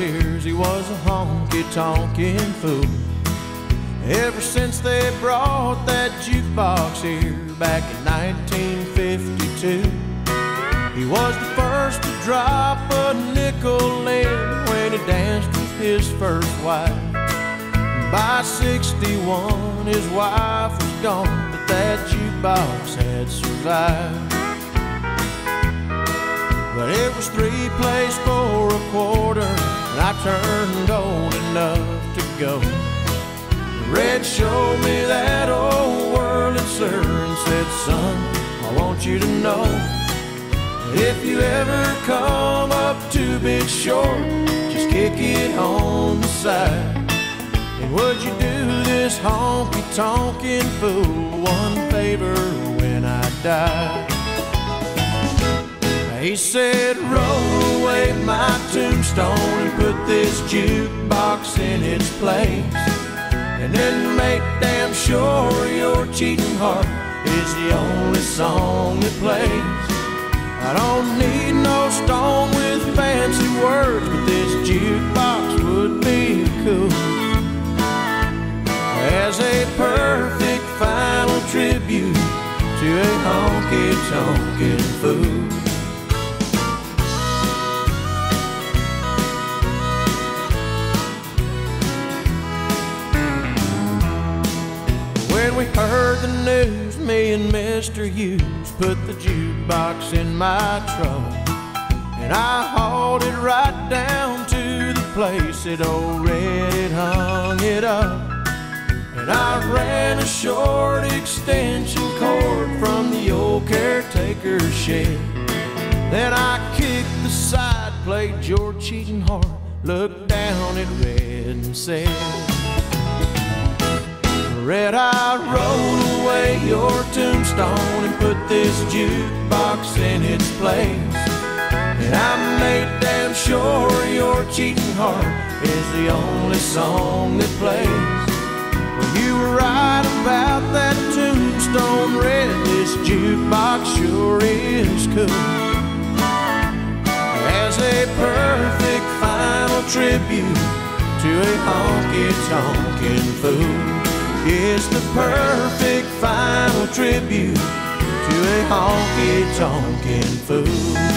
was a honky tonkin' fool. Ever since they brought that jukebox here back in 1952, he was the first to drop a nickel in when he danced with his first wife. By 61, his wife was gone, but that jukebox had survived. But it was three plays for a quarter, I turned old enough to go. Red showed me that old whirling sir and said, son, I want you to know if you ever come up two bit short, just kick it on the side. And would you do this honky tonkin' fool one favor when I die? He said, roll away my tombstone and put this jukebox in its place. And then make damn sure your cheating heart is the only song that plays. I don't need no stone with fancy words, but this jukebox would be cool. As a perfect final tribute to a honky tonkin' When we heard the news, me and Mr. Hughes put the jukebox in my truck. And I hauled it right down to the place it already hung it up. And I ran a short extension cord from the old caretaker's shed. Then I kicked the side, played your cheating heart, looked down at Red and said, Red, I roll away your tombstone and put this jukebox in its place. And I made damn sure your cheating heart is the only song that plays. Well, you were right about that tombstone, Red. This jukebox sure is cool. As a perfect final tribute to a honky tonkin' fool. It's the perfect final tribute to a honky tonkin' fool.